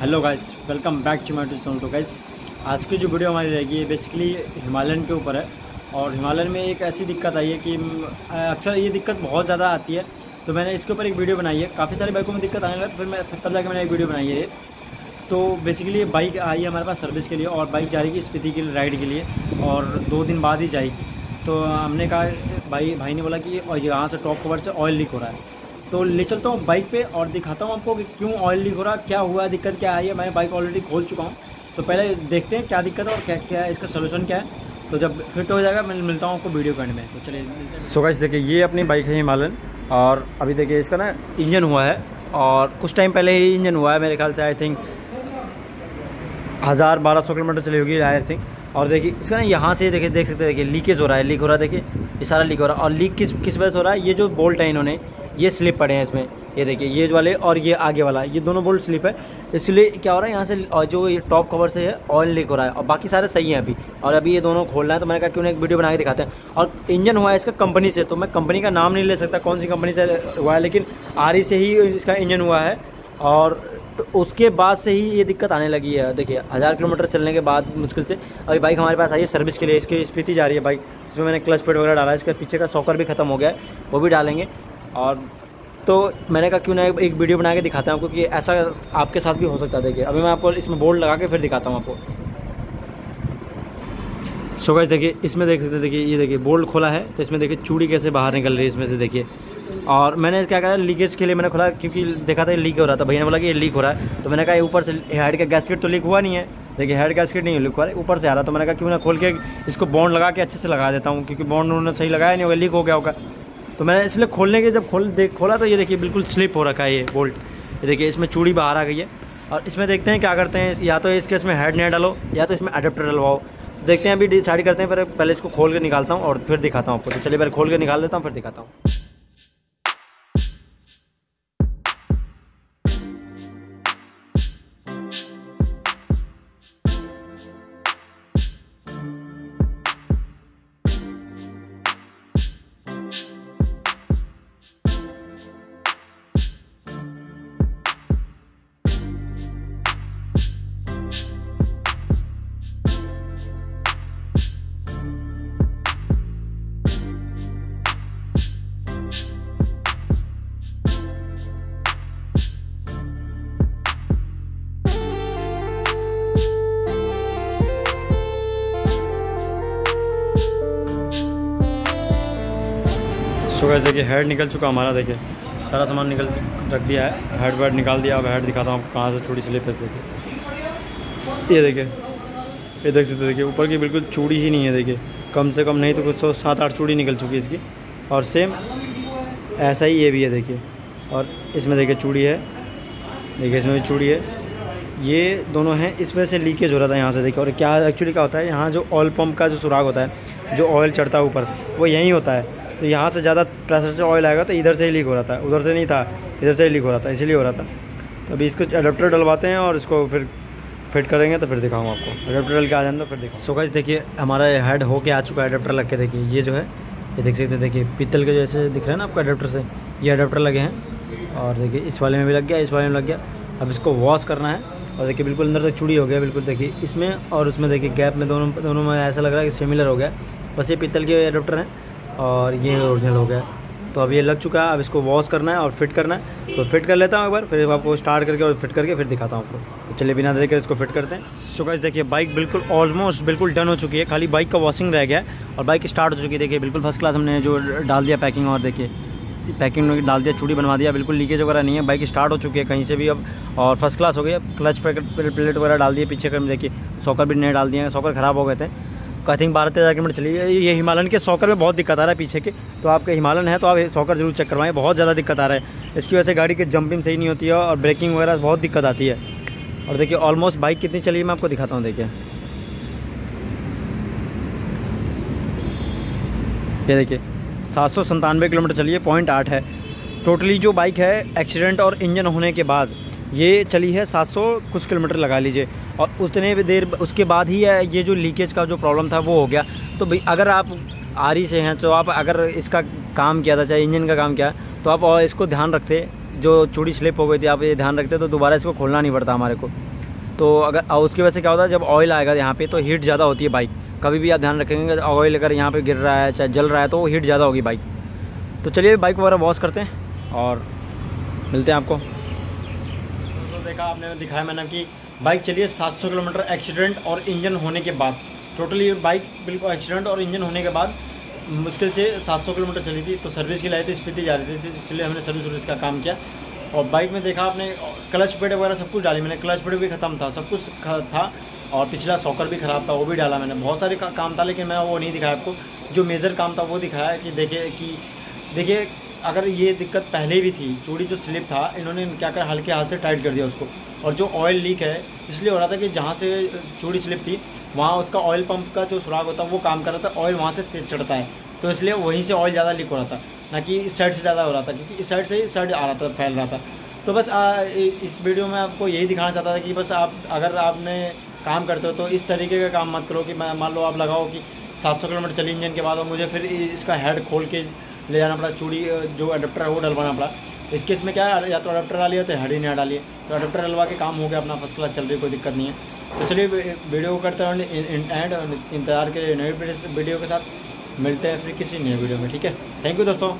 Hello guys, welcome back to my to channel. तो guys, आज की जो वीडियो हमारी रहेगी, ये बेसिकली हिमालयन के ऊपर है। और हिमालयन में एक ऐसी दिक्कत आई है कि अक्सर ये दिक्कत बहुत ज़्यादा आती है। तो मैंने इसके ऊपर एक वीडियो बनाई है। काफ़ी सारी बाइकों में दिक्कत आने लगा तो फिर मैं तब जाकर मैंने एक वीडियो बनाई है। तो बेसिकली बाइक आई है हमारे पास सर्विस के लिए और बाइक जा रही है स्पीति के लिए राइड के लिए, और दो दिन बाद ही जाएगी। तो हमने कहा, भाई भाई ने बोला कि यहाँ से टॉप कवर से ऑयल लीक हो रहा है। तो ले चलता हूँ बाइक पे और दिखाता हूँ आपको कि क्यों ऑयल लीक हो रहा, क्या हुआ, दिक्कत क्या आई है। मैं बाइक ऑलरेडी खोल चुका हूँ। तो पहले देखते हैं क्या दिक्कत है और क्या क्या है इसका सोल्यूशन क्या है। तो जब फिट हो जाएगा, मैं मिलता हूँ आपको वीडियो करने में। तो चलिए सो गाइस देखिए, ये अपनी बाइक है हिमालयन और अभी देखिए इसका ना इंजन हुआ है और कुछ टाइम पहले ही इंजन हुआ है मेरे ख्याल से आई थिंक हज़ार बारह सौ किलोमीटर चली होगी आई थिंक और देखिए, इसका ना यहाँ से देखिए, देख सकते हैं, देखिए लीकेज हो रहा है लीक हो रहा है, देखिए, ये सारा लीक हो रहा है। और लीक किस किस वजह से हो रहा है? ये जो बोल्ट है इन्होंने ये स्लिप पड़े हैं इसमें। ये देखिए, ये वाले और ये आगे वाला, ये दोनों बोल्ट स्लिप है। इसलिए क्या हो रहा है, यहाँ से जो ये टॉप कवर से है ऑयल लीक हो रहा है, और बाकी सारे सही हैं अभी। और अभी ये दोनों खोलना है तो मैंने कहा क्यों ना एक वीडियो बना के दिखाते हैं। और इंजन हुआ है इसका कंपनी से तो मैं कंपनी का नाम नहीं ले सकता, कौन सी कंपनी से हुआ है, लेकिन आर से ही इसका इंजन हुआ है। और तो उसके बाद से ही ये दिक्कत आने लगी है। देखिए, हज़ार किलोमीटर चलने के बाद मुश्किल से, अभी बाइक हमारे पास आई है सर्विस के लिए, इसकी स्पीति जा रही है बाइक इसमें मैंने क्लच पेड वगैरह डाला है, इसका पीछे का सॉकर भी खत्म हो गया है, वो भी डालेंगे। और तो मैंने कहा, क्यों ना एक वीडियो बना के दिखाता हूँ, क्योंकि ऐसा आपके साथ भी हो सकता है। देखिए, अभी मैं आपको इसमें बोर्ड लगा के फिर दिखाता हूँ आपको। सो देखिए, इसमें देख सकते देखिए, ये देखिए बोल्ट खोला है तो इसमें देखिए, चूड़ी कैसे बाहर निकल रही है इसमें से देखिए। और मैंने क्या करा लीकेज के लिए मैंने खोला, क्योंकि देखा था लीक हो रहा था। भैया ने बोला कि ये लीक हो रहा है तो मैंने कहा ऊपर से हेड का गैसकेट तो लीक हुआ नहीं है। देखिए हेड गैसकेट नहीं लीक हुआ है, ऊपर से आ रहा तो मैंने कहा, क्यों ना खोल के इसको बॉन्ड लगा के अच्छे से लगा देता हूँ, क्योंकि बॉन्ड उन्होंने सही लगाया नहीं होगा लीक हो गया होगा। तो मैंने इसलिए खोलने के जब खोल देख खोला तो ये देखिए बिल्कुल स्लिप हो रखा है ये बोल्ट ये देखिए, इसमें चूड़ी बाहर आ गई है। और इसमें देखते हैं क्या करते हैं, या तो इसके इसमें हेड नहीं डालो, या तो इसमें अडेप्टर डलवाओ। तो देखते हैं, अभी डिसाइड करते हैं, फिर पहले इसको खोल के निकालता हूँ और फिर दिखाता हूँ आपको। तो चलिए, पहले खोल के निकाल देता हूँ, फिर दिखाता हूँ। सो गैस देखिए हेड निकल चुका हमारा, देखिए। सारा सामान निकल रख दिया है हेड वेड निकाल दिया, अब हेड दिखाता हूँ कहाँ से चूड़ी स्लिप है, देखिए। ये देखिए, ये देख सकते देखिए, ऊपर की बिल्कुल चूड़ी ही नहीं है, देखिए। कम से कम नहीं तो कुछ सौ सात आठ चूड़ी निकल चुकी है इसकी। और सेम ऐसा ही ये भी है, देखिए। और इसमें, देखिए, चूड़ी है। देखिए, इसमें भी चूड़ी है। ये दोनों हैं, इस वजह से लीकेज हो रहा था यहाँ से, देखिए। और क्या एक्चुअली क्या होता है, यहाँ जो ऑयल पम्प का जो सुराग होता है, जो ऑयल चढ़ता है ऊपर, वो यहीं होता है। तो यहाँ से ज़्यादा प्रेशर से ऑयल आएगा तो इधर से ही लीक हो रहा था। उधर से नहीं था, इधर से ही लीक हो रहा था, इसीलिए हो रहा था। तो अभी इसको अडेप्टर डलवाते हैं और इसको फिर फिट करेंगे तो फिर दिखाऊँगा आपको। अडेप्टर डल के आ जाए तो फिर दिखाऊँ सो गाइस देखिए, हमारा हेड हो के आ चुका है अडेप्टर लग के। देखिए, ये जो है, ये देख सकते देखिए, पीतल के जैसे दिख रहे हैं ना आपको अडेप्टर से? ये अडेप्टर लगे हैं। और देखिए, इस वाले में भी लग गया, इस वाले में लग गया। अब इसको वॉश करना है। और देखिए, बिल्कुल अंदर तक चूड़ी हो गया, बिल्कुल। देखिए, इसमें और उसमें देखिए गैप में दोनों दोनों में ऐसा लग रहा है कि सिमिलर हो गया। बस ये पीतल के अडेप्टर हैं। और ये ओरिजिनल हो गया। तो अब ये लग चुका है, अब इसको वॉश करना है और फिट करना है। तो फिट कर लेता हूँ एक बार, फिर आपको स्टार्ट करके और फिट करके फिर दिखाता हूँ आपको। तो चलिए, बिना देर इसको फिट करते हैं। सो गाइस देखिए बाइक बिल्कुल ऑलमोस्ट बिल्कुल डन हो चुकी है। खाली बाइक का वॉशिंग रह गया और बाइक स्टार्ट हो चुकी है। देखिए, बिल्कुल फ़र्स्ट क्लास हमने जो डाल दिया पैकिंग और देखिए पैकिंग में डाल दिया, चूड़ी बनवा दिया, बिल्कुल लीकेज वगैरह नहीं है। बाइक स्टार्ट हो चुकी है कहीं से भी अब और फ़र्स्ट क्लास हो गई अब क्लच प्लेट वगैरह डाल दिए, पीछे कर देखिए सॉकर भी नए डाल दिए सॉकर ख़राब हो गए थे। आई थिंक बारह तेरह किलोमीटर चली ये हिमालयन के सॉकर में बहुत दिक्कत आ रहा है पीछे के। तो आपके हिमालयन है तो आप सॉकर ज़रूर चेक करवाएँ। बहुत ज़्यादा दिक्कत आ रहा है। इसकी वजह से गाड़ी की जंपिंग सही नहीं होती है और ब्रेकिंग वगैरह बहुत दिक्कत आती है। और देखिए ऑलमोस्ट बाइक कितनी चली मैं आपको दिखाता हूँ, देखिए। ये देखिए, सात सौ संतानवे किलोमीटर चली है पॉइंट आठ है। टोटली जो बाइक है एक्सीडेंट और इंजन होने के बाद, ये चली है 700 कुछ किलोमीटर लगा लीजिए। और उतने भी देर, उसके बाद ही ये जो लीकेज का जो प्रॉब्लम था, वो हो गया। तो भाई, अगर आप आरी से हैं तो आप अगर इसका काम किया था, चाहे इंजन का काम किया तो आप इसको ध्यान रखते। जो चूड़ी स्लिप हो गई थी, आप ये ध्यान रखते तो दोबारा इसको खोलना नहीं पड़ता हमारे को। तो अगर उसकी वजह से क्या होता है, जब ऑयल आएगा यहाँ पे तो हीट ज़्यादा होती है बाइक कभी भी आप ध्यान रखेंगे ऑयल अगर यहाँ पे गिर रहा है, चाहे जल रहा है तो वो हीट ज़्यादा होगी बाइक तो चलिए बाइक वगैरह वॉश करते हैं, और मिलते हैं आपको। तो देखा आपने, दिखाया मैंने कि बाइक चलिए 700 किलोमीटर एक्सीडेंट और इंजन होने के बाद। टोटली बाइक बिल्कुल एक्सीडेंट और इंजन होने के बाद मुश्किल से 700 किलोमीटर चली थी तो सर्विस की लाई थी स्पीति जा रही थी इसलिए हमने सर्विस वर्विस का काम किया। और बाइक में देखा आपने क्लच पेड वगैरह सब कुछ डाली मैंने क्लच पेड भी ख़त्म था सब कुछ था और पिछला सॉकर भी ख़राब था वो भी डाला मैंने। बहुत सारे का, काम था लेकिन मैं वो नहीं दिखाया आपको। जो मेजर काम था वो दिखाया कि देखिए कि देखिए अगर ये दिक्कत पहले भी थी चूड़ी जो स्लिप था इन्होंने क्या कर हल्के हाथ से टाइट कर दिया उसको। और जो ऑयल लीक है इसलिए हो रहा था कि जहाँ से चूड़ी स्लिप थी वहाँ उसका ऑयल पंप का जो सुराग होता है वो काम कर रहा था ऑयल वहाँ से चढ़ता है। तो इसलिए वहीं से ऑयल ज़्यादा लीक हो रहा था ना कि इस साइड से ज़्यादा हो रहा था क्योंकि इस साइड से ही साइड आ रहा था फैल रहा था। तो बस आ, इस वीडियो में आपको यही दिखाना चाहता था कि बस आप अगर आपने काम करते हो तो इस तरीके का काम मत करो कि मान लो आप लगाओ कि 700 किलोमीटर चली इंजन के बाद और मुझे फिर इसका हेड खोल के ले जाना पड़ा चूड़ी जो अडेप्टर है वो डलवाना पड़ा। इस केस में क्या है, या तो अडोप्टर डालिए तो हेड ही नहीं डालिए। तो अडोप्टर डलवा के काम हो गया अपना फ़र्स्ट क्लास चल रही कोई दिक्कत नहीं है। तो चलिए वीडियो को करते हैं एंड इंतज़ार के नए वीडियो के साथ मिलते हैं फिर किसी नए वीडियो में, ठीक है? थैंक यू दोस्तों।